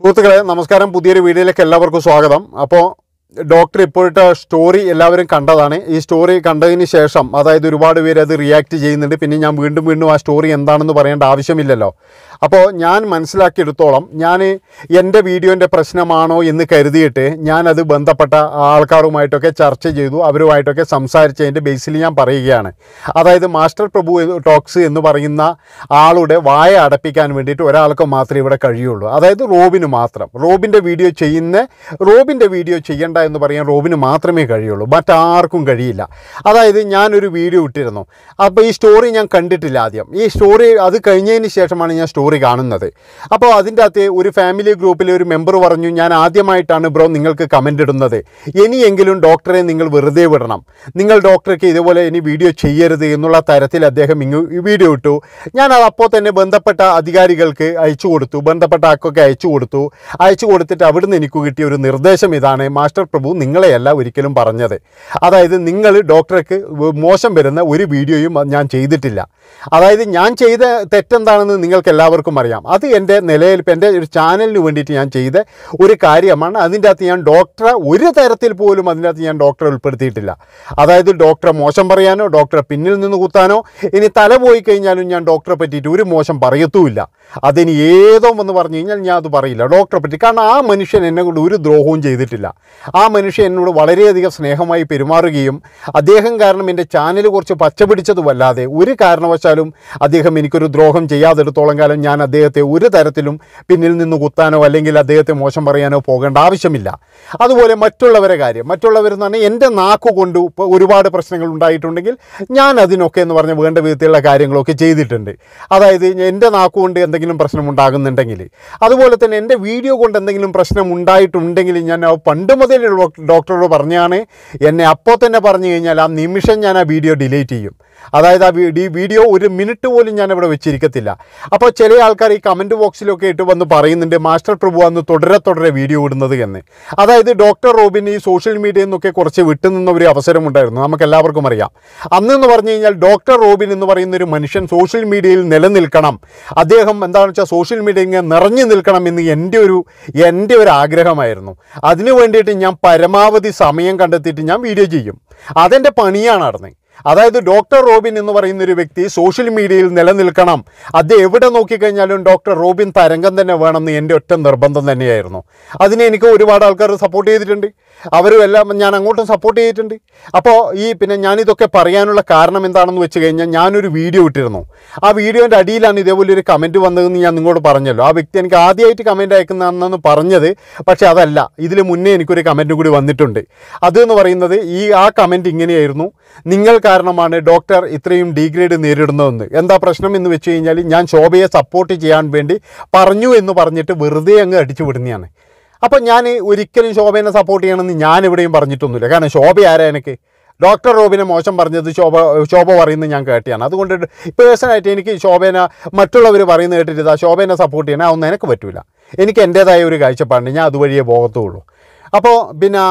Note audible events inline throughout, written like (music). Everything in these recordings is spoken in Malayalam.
സുഹൃത്തുക്കളെ നമസ്കാരം. പുതിയൊരു വീഡിയോയിലേക്ക് എല്ലാവർക്കും സ്വാഗതം. അപ്പോൾ ഡോക്ടർ ഇപ്പോഴത്തെ സ്റ്റോറി എല്ലാവരും കണ്ടതാണ്. ഈ സ്റ്റോറി കണ്ടതിന് ശേഷം അതായത് ഒരുപാട് പേര് അത് റിയാക്ട് ചെയ്യുന്നുണ്ട്. പിന്നെ ഞാൻ വീണ്ടും വീണ്ടും ആ സ്റ്റോറി എന്താണെന്ന് പറയേണ്ട ആവശ്യമില്ലല്ലോ. അപ്പോൾ ഞാൻ മനസ്സിലാക്കിയെടുത്തോളം ഞാൻ എന്റെ വീഡിയോന്റെ പ്രശ്നമാണോ എന്ന് കരുതിയിട്ട് ഞാനത് ബന്ധപ്പെട്ട ആൾക്കാരുമായിട്ടൊക്കെ ചർച്ച ചെയ്തു. അവരുമായിട്ടൊക്കെ സംസാരിച്ചതിന്റെ ബേസിൽ ഞാൻ പറയുകയാണ്. അതായത് മാസ്റ്റർ പ്രഭു ടോക്സ് എന്ന് പറയുന്ന ആളുടെ വായ അടപ്പിക്കാൻ വേണ്ടിയിട്ട് ഒരാൾക്ക് മാത്രമേ ഇവിടെ കഴിയുള്ളൂ. അതായത് റോബിന് മാത്രം. റോബിന്റെ വീഡിയോ ചെയ്യുന്ന റോബിന്റെ വീഡിയോ ചെയ്യേണ്ട എന്ന് പറയാൻ റോബിന് മാത്രമേ കഴിയുള്ളൂ. മറ്റാർക്കും കഴിയില്ല. അതായത് ഞാനൊരു വീഡിയോ ഇട്ടിരുന്നു. അപ്പോൾ ഈ സ്റ്റോറി ഞാൻ കണ്ടിട്ടില്ല ആദ്യം. ഈ സ്റ്റോറി അത് കഴിഞ്ഞതിന് ശേഷമാണ് ഞാൻ സ്റ്റോറി കാണുന്നത്. അപ്പോൾ അതിന്റെ അകത്ത് ഒരു ഫാമിലി ഗ്രൂപ്പിലെ ഒരു മെമ്പർ പറഞ്ഞു ഞാൻ ആദ്യമായിട്ടാണ് ബ്രോ നിങ്ങൾക്ക് കമന്റ് ഇടുന്നത്. ഇനിയെങ്കിലും ഡോക്ടറെ നിങ്ങൾ വെറുതെ വിടണം. നിങ്ങൾ ഡോക്ടർക്ക് ഇതുപോലെ ഇനി വീഡിയോ ചെയ്യരുത് എന്നുള്ള തരത്തിൽ അദ്ദേഹം ഇങ്ങ് വീഡിയോ ഇട്ടു. ഞാൻ അത് അപ്പോൾ തന്നെ ബന്ധപ്പെട്ട അധികാരികൾക്ക് അയച്ചു കൊടുത്തു. ബന്ധപ്പെട്ട ആൾക്കൊക്കെ അയച്ചു കൊടുത്തു. അയച്ചു കൊടുത്തിട്ട് അവിടുന്ന് എനിക്ക് കിട്ടിയ ഒരു നിർദ്ദേശം ഇതാണ്. മാസ്റ്റർ പ്രഭു നിങ്ങളെയല്ല ഒരിക്കലും പറഞ്ഞത്. അതായത് നിങ്ങൾ ഡോക്ടർക്ക് മോശം വരുന്ന ഒരു വീഡിയോയും ഞാൻ ചെയ്തിട്ടില്ല. അതായത് ഞാൻ ചെയ്ത തെറ്റെന്താണെന്ന് നിങ്ങൾക്ക് എല്ലാവർക്കും അറിയാം. അത് എന്റെ നിലയിൽ എന്റെ ഒരു ചാനലിന് വേണ്ടിയിട്ട് ഞാൻ ചെയ്ത ഒരു കാര്യമാണ്. അതിന്റെ അകത്ത് ഞാൻ ഡോക്ടറെ ഒരു തരത്തിൽ പോലും അതിന്റെ അകത്ത് ഞാൻ ഡോക്ടറെ ഉൾപ്പെടുത്തിയിട്ടില്ല. അതായത് ഡോക്ടറെ മോശം പറയാനോ ഡോക്ടറെ പിന്നിൽ നിന്ന് കുത്താനോ ഇനി തല പോയി കഴിഞ്ഞാലും ഞാൻ ഡോക്ടറെ പറ്റിയിട്ട് ഒരു മോശം പറയത്തുമില്ല. അതിന് ഏതോ എന്ന് പറഞ്ഞു കഴിഞ്ഞാൽ ഞാൻ അത് പറയില്ല. ഡോക്ടറെ പറ്റി. കാരണം ആ മനുഷ്യൻ എന്നെ കൊണ്ട് ഒരു ദ്രോഹവും ചെയ്തിട്ടില്ല. ആ മനുഷ്യൻ എന്നോട് വളരെയധികം സ്നേഹമായി പെരുമാറുകയും അദ്ദേഹം കാരണം എന്റെ ചാനൽ കുറച്ച് പച്ചപിടിച്ചതുമല്ലാതെ ഒരു കാരണവശാലും അദ്ദേഹം എനിക്കൊരു ദ്രോഹം ചെയ്യാതെടുത്തോളം കാലം ഞാൻ അദ്ദേഹത്തെ ഒരു തരത്തിലും പിന്നിൽ നിന്ന് കുത്താനോ അല്ലെങ്കിൽ അദ്ദേഹത്തെ മോശം പറയാനോ പോകേണ്ട ആവശ്യമില്ല. അതുപോലെ മറ്റുള്ളവരെ കാര്യം. മറ്റുള്ളവർ എന്ന് പറഞ്ഞാൽ എന്റെ നാക്കു കൊണ്ട് ഒരുപാട് പ്രശ്നങ്ങൾ ഉണ്ടായിട്ടുണ്ടെങ്കിൽ ഞാൻ അതിനൊക്കെ എന്ന് പറഞ്ഞാൽ വേണ്ട വിധത്തിലുള്ള കാര്യങ്ങളൊക്കെ ചെയ്തിട്ടുണ്ട്. അതായത് എന്റെ നാക്കുകൊണ്ട് എന്തെങ്കിലും പ്രശ്നം ഉണ്ടാകുന്നുണ്ടെങ്കിൽ. അതുപോലെ തന്നെ എന്റെ വീഡിയോ കൊണ്ട് എന്തെങ്കിലും പ്രശ്നം ഉണ്ടായിട്ടുണ്ടെങ്കിൽ ഞാൻ പണ്ട് മുതൽ ഡോക്ടറോട് പറഞ്ഞാണ് എന്നെ അപ്പോൾ തന്നെ പറഞ്ഞു കഴിഞ്ഞാൽ ആ നിമിഷം ഞാൻ ആ വീഡിയോ ഡിലീറ്റ് ചെയ്യും. അതായത് ആ ഈ വീഡിയോ ഒരു മിനിറ്റ് പോലും ഞാൻ ഇവിടെ വെച്ചിരിക്കത്തില്ല. അപ്പോൾ ചില ആൾക്കാർ ഈ കമന്റ് ബോക്സിലൊക്കെ ഇട്ട് വന്ന് പറയുന്നുണ്ട് മാസ്റ്റർ പ്രഭു അന്ന് തുടരെ തുടരെ വീഡിയോ ഇടുന്നത് എന്ന്. അതായത് ഡോക്ടർ റോബിൻ ഈ സോഷ്യൽ മീഡിയയിൽ നിന്നൊക്കെ കുറച്ച് വിട്ടുനിന്ന ഒരു അവസരമുണ്ടായിരുന്നു. നമുക്ക് എല്ലാവർക്കും അറിയാം അന്നെന്ന് പറഞ്ഞു കഴിഞ്ഞാൽ ഡോക്ടർ റോബിൻ എന്ന് പറയുന്ന ഒരു മനുഷ്യൻ സോഷ്യൽ മീഡിയയിൽ നിലനിൽക്കണം. അദ്ദേഹം എന്താണെന്ന് വെച്ചാൽ സോഷ്യൽ മീഡിയ ഇങ്ങനെ നിറഞ്ഞു നിൽക്കണം എന്ന് എന്റെ ഒരു എന്റെ ഒരു ആഗ്രഹമായിരുന്നു. അതിനു വേണ്ടിയിട്ട് ഞാൻ പരമാവധി സമയം കണ്ടെത്തിയിട്ട് ഞാൻ വീഡിയോ ചെയ്യും. അതെന്റെ പണിയാണ് നടന്നത് അതായത് ഡോക്ടർ റോബിൻ എന്ന് പറയുന്ന ഒരു വ്യക്തി സോഷ്യൽ മീഡിയയിൽ നിലനിൽക്കണം. അത് എവിടെ നോക്കിക്കഴിഞ്ഞാലും ഡോക്ടർ റോബിൻ തരംഗം തന്നെ വേണമെന്ന് എന്റെ ഒറ്റ നിർബന്ധം തന്നെയായിരുന്നു. അതിനെ എനിക്ക് ഒരുപാട് ആൾക്കാർ സപ്പോർട്ട് ചെയ്തിട്ടുണ്ട്. അവരും എല്ലാം ഞാൻ അങ്ങോട്ടും സപ്പോർട്ട് ചെയ്തിട്ടുണ്ട്. അപ്പോൾ ഈ പിന്നെ ഞാനിതൊക്കെ പറയാനുള്ള കാരണം എന്താണെന്ന് വെച്ച് കഴിഞ്ഞാൽ ഞാനൊരു വീഡിയോ ഇട്ടിരുന്നു. ആ വീഡിയോന്റെ അടിയിലാണ് ഇതേപോലെ ഒരു കമന്റ് വന്നതെന്ന് ഞാൻ നിങ്ങളോട് പറഞ്ഞല്ലോ. ആ വ്യക്തി എനിക്ക് ആദ്യമായിട്ട് കമന്റ് അയക്കുന്നതെന്ന് പറഞ്ഞത്. പക്ഷേ അതല്ല ഇതിൽ മുന്നേ എനിക്കൊരു കമന്റ് കൂടി വന്നിട്ടുണ്ട്. അതെന്ന് പറയുന്നത് ഈ ആ കമന്റ് ഇങ്ങനെയായിരുന്നു. നിങ്ങൾ കാരണമാണ് ഡോക്ടർ ഇത്രയും ഡിഗ്രേഡ് നേരിടുന്നതെന്ന്. എന്താ പ്രശ്നം എന്ന് വെച്ച് കഴിഞ്ഞാൽ ഞാൻ ശോഭയെ സപ്പോർട്ട് ചെയ്യാൻ വേണ്ടി പറഞ്ഞു എന്ന് പറഞ്ഞിട്ട് വെറുതെ അങ്ങ് അടിച്ചു വിടുന്നതാണ് അപ്പോൾ ഞാൻ ഒരിക്കലും ശോഭയെ സപ്പോർട്ട് ചെയ്യണമെന്ന് ഞാൻ എവിടെയും പറഞ്ഞിട്ടൊന്നുമില്ല. കാരണം ശോഭ ആരാ എനിക്ക്? ഡോക്ടർ റോബിനെ മോശം പറഞ്ഞത് ശോഭ ശോഭ പറയുന്നത് ഞാൻ കേട്ടിയാണ്. അതുകൊണ്ട് പേഴ്സണായിട്ട് എനിക്ക് ശോഭേന മറ്റുള്ളവർ പറയുന്നത് കേട്ടിട്ട് ഇതാ ശോഭേനെ സപ്പോർട്ട് ചെയ്യണേ അതൊന്നും എനിക്ക് പറ്റില്ല എനിക്ക് എന്റേതായ ഒരു കാഴ്ചപ്പാടുണ്ട്. ഞാൻ അതുവഴിയേ പോകത്തുള്ളൂ. അപ്പോൾ പിന്നെ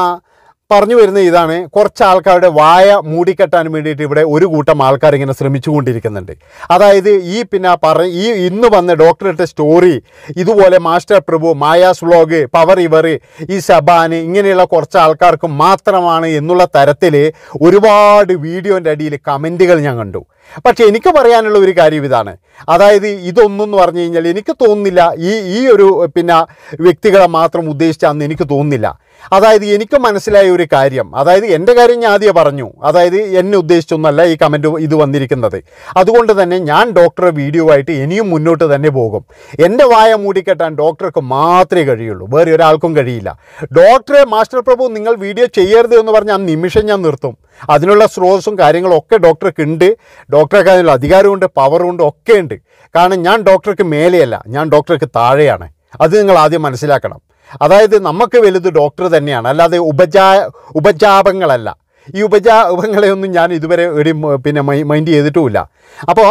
പറഞ്ഞു വരുന്ന ഇതാണ് കുറച്ച് ആൾക്കാരുടെ വായ മൂടിക്കെട്ടാൻ വേണ്ടിയിട്ട് ഇവിടെ ഒരു കൂട്ടം ആൾക്കാർ ഇങ്ങനെ ശ്രമിച്ചുകൊണ്ടിരിക്കുന്നുണ്ട്. അതായത് ഈ പിന്നെ പറ ഈ ഇന്ന് വന്ന ഡോക്ടറിട്ട സ്റ്റോറി ഇതുപോലെ master Prabhu Maya's vlog power ഇവർ ഈ സബാന് ഇങ്ങനെയുള്ള കുറച്ച് ആൾക്കാർക്ക് മാത്രമാണ് എന്നുള്ള തരത്തിൽ ഒരുപാട് വീഡിയോന്റെ അടിയിൽ കമന്റുകൾ ഞാൻ കണ്ടു. പക്ഷേ എനിക്ക് പറയാനുള്ള ഒരു കാര്യം ഇതാണ്. അതായത് ഇതൊന്നും എന്ന് പറഞ്ഞു കഴിഞ്ഞാൽ എനിക്ക് തോന്നുന്നില്ല ഈ ഈ ഒരു പിന്നെ വ്യക്തികളെ മാത്രം ഉദ്ദേശിച്ചാന്ന് എനിക്ക് തോന്നുന്നില്ല. അതായത് എനിക്ക് മനസ്സിലായ ഒരു കാര്യം. അതായത് എന്റെ കാര്യം ഞാൻ ആദ്യം പറഞ്ഞു. അതായത് എന്നെ ഉദ്ദേശിച്ചൊന്നല്ല ഈ കമന്റ് ഇത് വന്നിരിക്കുന്നത്. അതുകൊണ്ട് തന്നെ ഞാൻ ഡോക്ടറെ വീഡിയോ ആയിട്ട് ഇനിയും മുന്നോട്ട് തന്നെ പോകും. എന്റെ വായ മൂടിക്കെട്ടാൻ ഡോക്ടർക്ക് മാത്രമേ കഴിയുള്ളൂ. വേറെ ഒരാൾക്കും കഴിയില്ല. ഡോക്ടറെ മാസ്റ്റർ പ്രഭു നിങ്ങൾ വീഡിയോ ചെയ്യരുത് എന്ന് പറഞ്ഞ് ആ നിമിഷം ഞാൻ നിർത്തും. അതിനുള്ള സ്രോതസ്സും കാര്യങ്ങളും ഒക്കെ ഡോക്ടർക്ക് ഉണ്ട്. ഡോക്ടർക്ക് അതിനുള്ള അധികാരമുണ്ട് പവറുണ്ട് ഒക്കെ ഉണ്ട്. കാരണം ഞാൻ ഡോക്ടർക്ക് മേലെയല്ല. ഞാൻ ഡോക്ടർക്ക് താഴെയാണ്. അത് നിങ്ങൾ ആദ്യം മനസ്സിലാക്കണം. അതായത് നമുക്ക് വലുത് ഡോക്ടർ തന്നെയാണ്. അല്ലാതെ ഉപജാ ഉപജാപങ്ങളല്ല. ഈ ഉപജാപങ്ങളെയൊന്നും ഞാൻ ഇതുവരെ ഒരു പിന്നെ മൈൻഡ് ചെയ്തിട്ടുമില്ല. അപ്പോൾ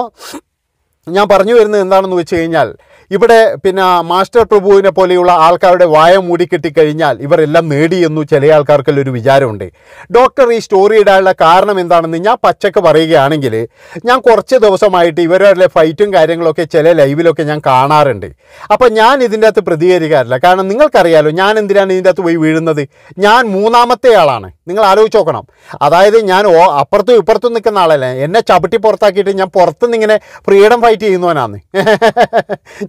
ഞാൻ പറഞ്ഞു വരുന്നത് എന്താണെന്ന് വെച്ച് കഴിഞ്ഞാൽ ഇവിടെ പിന്നെ മാസ്റ്റർ പ്രഭുവിനെ പോലെയുള്ള ആൾക്കാരുടെ വായ മൂടിക്കെട്ടിക്കഴിഞ്ഞാൽ ഇവരെല്ലാം നേടിയെന്നു ചില ആൾക്കാർക്കെല്ലാം ഒരു വിചാരമുണ്ട്. ഡോക്ടർ ഈ സ്റ്റോറി ഇടാനുള്ള കാരണം എന്താണെന്ന് ഞാൻ പച്ചക്ക് പറയുകയാണെങ്കിൽ ഞാൻ കുറച്ച് ദിവസമായിട്ട് ഇവരുടെ ഫൈറ്റും കാര്യങ്ങളൊക്കെ ചില ലൈവിലൊക്കെ ഞാൻ കാണാറുണ്ട്. അപ്പോൾ ഞാൻ ഇതിന്റെ അകത്ത് പ്രതികരിക്കാറില്ല. കാരണം നിങ്ങൾക്കറിയാലോ ഞാൻ എന്തിനാണ് ഇതിന്റെ അകത്ത് പോയി വീഴുന്നത്? ഞാൻ മൂന്നാമത്തെ ആളാണ്. നിങ്ങൾ ആലോചിച്ച് നോക്കണം. അതായത് ഞാൻ ഓ അപ്പുറത്തും ഇപ്പുറത്തും നിൽക്കുന്ന ആളല്ല. എന്നെ ചവിട്ടി പുറത്താക്കിയിട്ട് ഞാൻ പുറത്തുനിന്ന് ഇങ്ങനെ ഫ്രീഡം ഫൈറ്റ് ചെയ്യുന്നവനാണ്.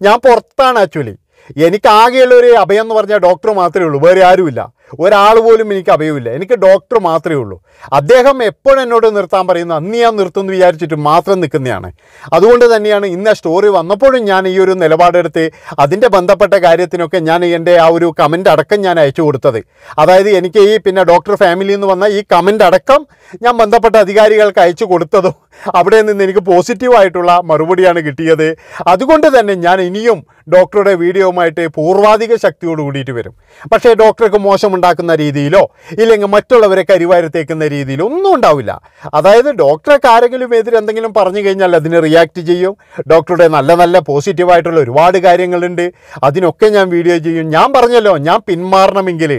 ഞാൻ പുറത്താണ് ആക്ച്വലി എനിക്ക് ആകെയുള്ള ഒരു അഭയം എന്ന് പറഞ്ഞാൽ ഡോക്ടർ മാത്രമേ ഉള്ളൂ. വേറെ ആരുമില്ല. ഒരാൾ പോലും എനിക്ക് അഭയമില്ല എനിക്ക് ഡോക്ടർ മാത്രമേ ഉള്ളൂ. അദ്ദേഹം എപ്പോഴും എന്നോട് നിർത്താൻ പറയുന്നു അന്ന് ഞാൻ നിർത്തുമെന്ന് വിചാരിച്ചിട്ട് മാത്രം നിൽക്കുന്നതാണ്. അതുകൊണ്ട് തന്നെയാണ് ഇന്ന് സ്റ്റോറി വന്നപ്പോഴും ഞാൻ ഈ ഒരു നിലപാടെടുത്ത് അതിന്റെ ബന്ധപ്പെട്ട കാര്യത്തിനൊക്കെ ഞാൻ എന്റെ ആ ഒരു കമന്റ് അടക്കം ഞാൻ അയച്ചു കൊടുത്തത്. അതായത് എനിക്ക് ഈ പിന്നെ ഡോക്ടർ ഫാമിലിയിൽ നിന്ന് വന്ന ഈ കമന്റ് അടക്കം ഞാൻ ബന്ധപ്പെട്ട അധികാരികൾക്ക് അയച്ചു കൊടുത്തതും അവിടെ നിന്ന് എനിക്ക് പോസിറ്റീവായിട്ടുള്ള മറുപടിയാണ് കിട്ടിയത്. അതുകൊണ്ട് തന്നെ ഞാൻ ഇനിയും ഡോക്ടറുടെ വീഡിയോവുമായിട്ട് പൂർവാധിക ശക്തിയോട് കൂടിയിട്ട് വരും. പക്ഷേ ഡോക്ടർക്ക് മോശമുണ്ടാക്കുന്ന രീതിയിലോ ഇല്ലെങ്കിൽ മറ്റുള്ളവരെ കരിവാരത്തേക്കുന്ന രീതിയിലോ ഒന്നും ഉണ്ടാവില്ല. അതായത് ഡോക്ടർക്ക് ആരെങ്കിലും എതിരെ എന്തെങ്കിലും പറഞ്ഞു കഴിഞ്ഞാൽ അതിന് റിയാക്ട് ചെയ്യും. ഡോക്ടറുടെ നല്ല നല്ല പോസിറ്റീവായിട്ടുള്ള ഒരുപാട് കാര്യങ്ങളുണ്ട്. അതിനൊക്കെ ഞാൻ വീഡിയോ ചെയ്യും. ഞാൻ പറഞ്ഞല്ലോ ഞാൻ പിന്മാറണമെങ്കിൽ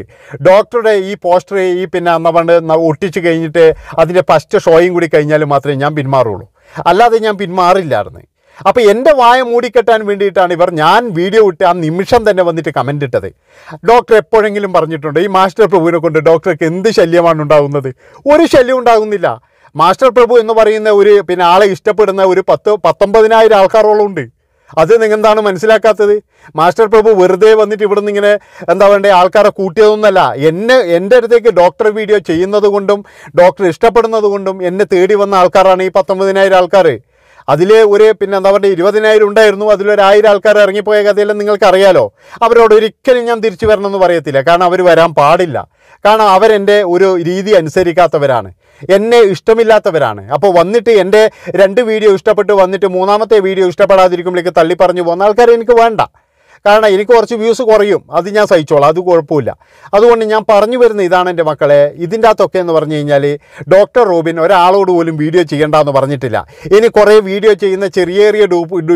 ഡോക്ടറുടെ ഈ പോസ്റ്റർ ഈ പിന്നെ അന്ന പണ്ട് ഒട്ടിച്ച് കഴിഞ്ഞിട്ട് അതിന്റെ ഫസ്റ്റ് ഷോയും കൂടി കഴിഞ്ഞാൽ മാത്രമേ ഞാൻ പിന്മാറുള്ളൂ. അല്ലാതെ ഞാൻ പിന്മാറില്ലായിരുന്നു. അപ്പോൾ എന്റെ വായ മൂടിക്കെട്ടാൻ വേണ്ടിയിട്ടാണ് ഇവർ ഞാൻ വീഡിയോ ഇട്ട് ആ നിമിഷം തന്നെ വന്നിട്ട് കമന്റ് ഇട്ടത്. ഡോക്ടർ എപ്പോഴെങ്കിലും പറഞ്ഞിട്ടുണ്ട് ഈ മാസ്റ്റർ പ്രഭുവിനെ കൊണ്ട് ഡോക്ടർക്ക് എന്ത് ശല്യമാണ് ഉണ്ടാകുന്നത് ഒരു ശല്യം ഉണ്ടാകുന്നില്ല മാസ്റ്റർ പ്രഭു എന്ന് പറയുന്ന ഒരു പിന്നെ ആളെ ഇഷ്ടപ്പെടുന്ന ഒരു പത്ത് പത്തൊമ്പതിനായിരം ആൾക്കാരോളം ഉണ്ട്. അത് നിങ്ങൾ എന്താണ് മനസ്സിലാക്കാത്തത്? മാസ്റ്റർ പ്രഭു വെറുതെ വന്നിട്ട് ഇവിടെ നിന്ന് ഇങ്ങനെ എന്താ വേണ്ടത് ആൾക്കാരെ കൂട്ടിയതൊന്നല്ല. എന്നെ എന്റെ അടുത്തേക്ക് ഡോക്ടർ വീഡിയോ ചെയ്യുന്നത് കൊണ്ടും ഡോക്ടർ ഇഷ്ടപ്പെടുന്നത് കൊണ്ടും എന്നെ തേടി വന്ന ആൾക്കാരാണ് ഈ പത്തൊമ്പതിനായിരം ആൾക്കാർ അതിൽ ഒരു പിന്നെ എന്താ പറയുക ഇരുപതിനായിരം ഉണ്ടായിരുന്നു. അതിലൊരു ആയിരം ആൾക്കാർ ഇറങ്ങിപ്പോയ കഥയെല്ലാം നിങ്ങൾക്കറിയാലോ. അവരോട് ഒരിക്കലും ഞാൻ തിരിച്ചു വരണമെന്ന് പറയത്തില്ല. കാരണം അവർ വരാൻ പാടില്ല. കാരണം അവരെന്റെ ഒരു രീതി അനുസരിക്കാത്തവരാണ്. എന്നെ ഇഷ്ടമില്ലാത്തവരാണ്. അപ്പോൾ വന്നിട്ട് എന്റെ രണ്ട് വീഡിയോ ഇഷ്ടപ്പെട്ട് വന്നിട്ട് മൂന്നാമത്തെ വീഡിയോ ഇഷ്ടപ്പെടാതിരിക്കുമ്പോഴേക്ക് തള്ളി പറഞ്ഞു പോകുന്ന ആൾക്കാരെ എനിക്ക് വേണ്ട. കാരണം എനിക്ക് കുറച്ച് വ്യൂസ് കുറയും. അത് ഞാൻ സഹിച്ചോളാം. അത് കുഴപ്പമില്ല. അതുകൊണ്ട് ഞാൻ പറഞ്ഞു വരുന്ന ഇതാണ് എന്റെ മക്കളെ. ഇതിന്റെ അകത്തൊക്കെ എന്ന് പറഞ്ഞു കഴിഞ്ഞാൽ ഡോക്ടർ റോബിൻ ഒരാളോട് പോലും വീഡിയോ ചെയ്യേണ്ടെന്ന് പറഞ്ഞിട്ടില്ല. ഇനി കുറേ വീഡിയോ ചെയ്യുന്ന ചെറിയ ചെറിയ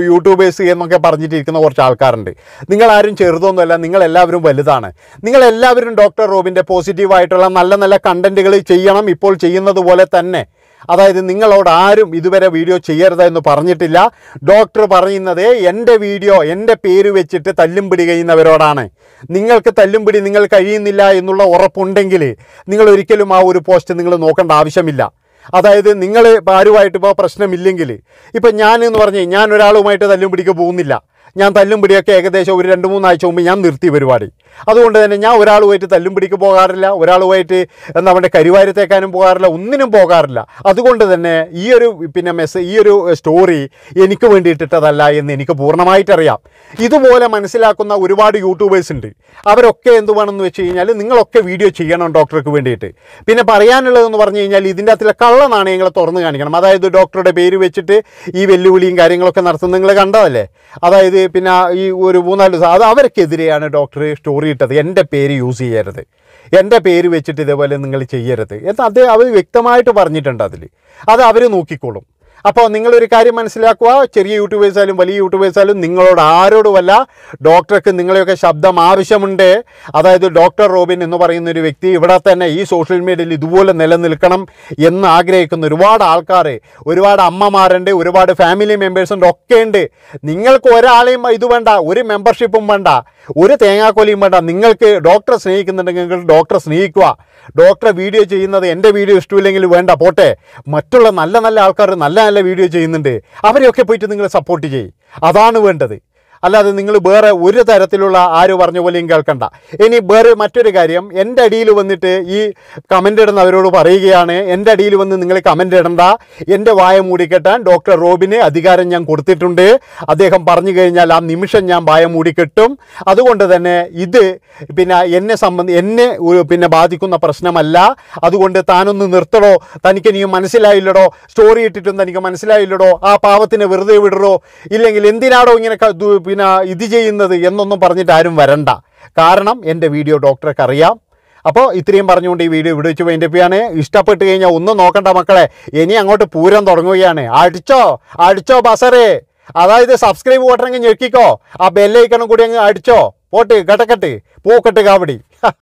യൂട്യൂബേഴ്സ് എന്നൊക്കെ പറഞ്ഞിട്ടിരിക്കുന്ന കുറച്ച് ആൾക്കാരുണ്ട്. നിങ്ങളാരും ചെറുതൊന്നുമല്ല നിങ്ങളെല്ലാവരും വലുതാണ്. നിങ്ങളെല്ലാവരും ഡോക്ടർ റോബിന്റെ പോസിറ്റീവായിട്ടുള്ള നല്ല നല്ല കണ്ടന്റുകൾ ചെയ്യണം ഇപ്പോൾ ചെയ്യുന്നത് പോലെ തന്നെ. അതായത് നിങ്ങളോട് ആരും ഇതുവരെ വീഡിയോ ചെയ്യരുത് എന്ന് പറഞ്ഞിട്ടില്ല. ഡോക്ടർ പറയുന്നത് എന്റെ വീഡിയോ എന്റെ പേര് വെച്ചിട്ട് തല്ലും പിടി കഴിയുന്നവരോടാണ്. നിങ്ങൾക്ക് തല്ലും പിടി നിങ്ങൾ കഴിയുന്നില്ല എന്നുള്ള ഉറപ്പുണ്ടെങ്കിൽ നിങ്ങൾ ഒരിക്കലും ആ ഒരു പോസ്റ്റ് നിങ്ങൾ നോക്കേണ്ട ആവശ്യമില്ല. അതായത് നിങ്ങൾ ആരുമായിട്ട് ഇപ്പോൾ പ്രശ്നമില്ലെങ്കിൽ. ഇപ്പം ഞാൻ എന്ന് പറഞ്ഞ് ഞാൻ ഒരാളുമായിട്ട് തല്ലും പിടിക്ക് പോകുന്നില്ല. ഞാൻ തല്ലും പിടിയൊക്കെ ഏകദേശം ഒരു രണ്ട് മൂന്നാഴ്ച മുമ്പ് ഞാൻ നിർത്തി പരിപാടി. അതുകൊണ്ട് തന്നെ ഞാൻ ഒരാളുമായിട്ട് തല്ലും പിടിക്ക് പോകാറില്ല ഒരാളുമായിട്ട് എന്താ പറയുക പോകാറില്ല ഒന്നിനും പോകാറില്ല. അതുകൊണ്ട് തന്നെ ഈ ഒരു പിന്നെ മെസ്സ് ഈ ഒരു സ്റ്റോറി എനിക്ക് വേണ്ടിയിട്ടിട്ടതല്ല എന്ന് എനിക്ക് പൂർണമായിട്ടറിയാം. ഇതുപോലെ മനസ്സിലാക്കുന്ന ഒരുപാട് യൂട്യൂബേഴ്സ് ഉണ്ട്. അവരൊക്കെ എന്ത് വേണമെന്ന് വെച്ച് കഴിഞ്ഞാൽ നിങ്ങളൊക്കെ വീഡിയോ ചെയ്യണം ഡോക്ടർക്ക് വേണ്ടിയിട്ട്. പിന്നെ പറയാനുള്ളതെന്ന് പറഞ്ഞു കഴിഞ്ഞാൽ ഇതിന്റെ അകത്തിലെ കള്ള നാണയങ്ങളെ തുറന്ന് കാണിക്കണം. അതായത് ഡോക്ടറുടെ പേര് വെച്ചിട്ട് ഈ വെല്ലുവിളിയും കാര്യങ്ങളൊക്കെ നടത്തുന്നത് നിങ്ങൾ കണ്ടതല്ലേ? അതായത് പിന്നെ ഈ ഒരു മൂന്നാൽ ദിവസം അത് അവർക്കെതിരെയാണ് ഡോക്ടർ സ്റ്റോറി ഇട്ടത്. എന്റെ പേര് യൂസ് ചെയ്യരുത്. എന്റെ പേര് വെച്ചിട്ട് ഇതേപോലെ നിങ്ങൾ ചെയ്യരുത്. എന്ന് അത് അവർ വ്യക്തമായിട്ട് പറഞ്ഞിട്ടുണ്ട് അതിൽ അത് അവർ നോക്കിക്കോളും. അപ്പോൾ നിങ്ങളൊരു കാര്യം മനസ്സിലാക്കുക ചെറിയ യൂട്യൂബേഴ്സായാലും വലിയ യൂട്യൂബേഴ്സായാലും നിങ്ങളോട് ആരോടുമല്ല ഡോക്ടർക്ക് നിങ്ങളെയൊക്കെ ശബ്ദം ആവശ്യമുണ്ട്. അതായത് ഡോക്ടർ റോബിൻ എന്ന് പറയുന്ന ഒരു വ്യക്തി ഇവിടെ തന്നെ ഈ സോഷ്യൽ മീഡിയയിൽ ഇതുപോലെ നിലനിൽക്കണം എന്ന് ആഗ്രഹിക്കുന്ന ഒരുപാട് ആൾക്കാർ ഒരുപാട് അമ്മമാരുണ്ട് ഒരുപാട് ഫാമിലി മെമ്പേഴ്സുണ്ട് ഒക്കെ ഉണ്ട്. നിങ്ങൾക്ക് ഒരാളെയും ഇത് വേണ്ട ഒരു മെമ്പർഷിപ്പും വേണ്ട. ഒരു തേങ്ങാക്കോലിയും വേണ്ട. നിങ്ങൾക്ക് ഡോക്ടറെ സ്നേഹിക്കുന്നുണ്ടെങ്കിൽ ഡോക്ടറെ സ്നേഹിക്കുക. ഡോക്ടറെ വീഡിയോ ചെയ്യുന്നത് എന്റെ വീഡിയോ ഇഷ്ടമില്ലെങ്കിൽ വേണ്ട. പോട്ടെ. മറ്റുള്ള നല്ല നല്ല ആൾക്കാർ നല്ല നല്ല വീഡിയോ ചെയ്യുന്നുണ്ട്. അവരെയൊക്കെ പോയിട്ട് നിങ്ങൾ സപ്പോർട്ട് ചെയ്യും. അതാണ് വേണ്ടത്. അല്ലാതെ നിങ്ങൾ വേറെ ഒരു തരത്തിലുള്ള ആര് പറഞ്ഞ പോലെയും കേൾക്കണ്ട. ഇനി വേറെ മറ്റൊരു കാര്യം എന്റെ അടിയിൽ വന്നിട്ട് ഈ കമന്റ് ഇടുന്നവരോട് പറയുകയാണ് എന്റെ അടിയിൽ വന്ന് നിങ്ങൾ കമന്റ് ഇടണ്ട. എന്റെ വായ മൂടിക്കെട്ടാൻ ഡോക്ടർ റോബിന് അധികാരം ഞാൻ കൊടുത്തിട്ടുണ്ട്. അദ്ദേഹം പറഞ്ഞു കഴിഞ്ഞാൽ ആ നിമിഷം ഞാൻ വായ മൂടിക്കെട്ടും. അതുകൊണ്ട് തന്നെ ഇത് പിന്നെ എന്നെ സംബന്ധി എന്നെ പിന്നെ ബാധിക്കുന്ന പ്രശ്നമല്ല. അതുകൊണ്ട് താനൊന്ന് നിർത്തടോ. തനിക്ക് ഇനിയും മനസ്സിലായില്ലടോ. സ്റ്റോറി ഇട്ടിട്ടും തനിക്ക് മനസ്സിലായില്ലടോ. ആ പാവത്തിന് വെറുതെ വിടറോ. ഇല്ലെങ്കിൽ എന്തിനാടോ ഇങ്ങനെ പിന്നെ ഇത് ചെയ്യുന്നത് എന്നൊന്നും പറഞ്ഞിട്ട് ആരും വരണ്ട. കാരണം എന്റെ വീഡിയോ ഡോക്ടർക്ക് അറിയാം അപ്പോൾ ഇത്രയും പറഞ്ഞുകൊണ്ട് ഈ വീഡിയോ ഇവിടെ വെച്ച് വേണ്ടിയാണ് ഇഷ്ടപ്പെട്ട് കഴിഞ്ഞാൽ ഒന്നും നോക്കണ്ട മക്കളെ. ഇനി അങ്ങോട്ട് പൂരം തുടങ്ങുകയാണ്. അടിച്ചോ അടിച്ചോ ബസറേ. അതായത് സബ്സ്ക്രൈബ് ബട്ടണെങ്കിൽ ഞെക്കിക്കോ. ആ ബെല്ലൈക്കണം കൂടി അങ്ങ് അടിച്ചോ. പോട്ട് കട്ടക്കട്ട്. പൂക്കെട്ട് കാവടി. (laughs)